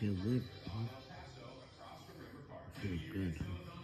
Feel good. Huh? Feel good. Huh?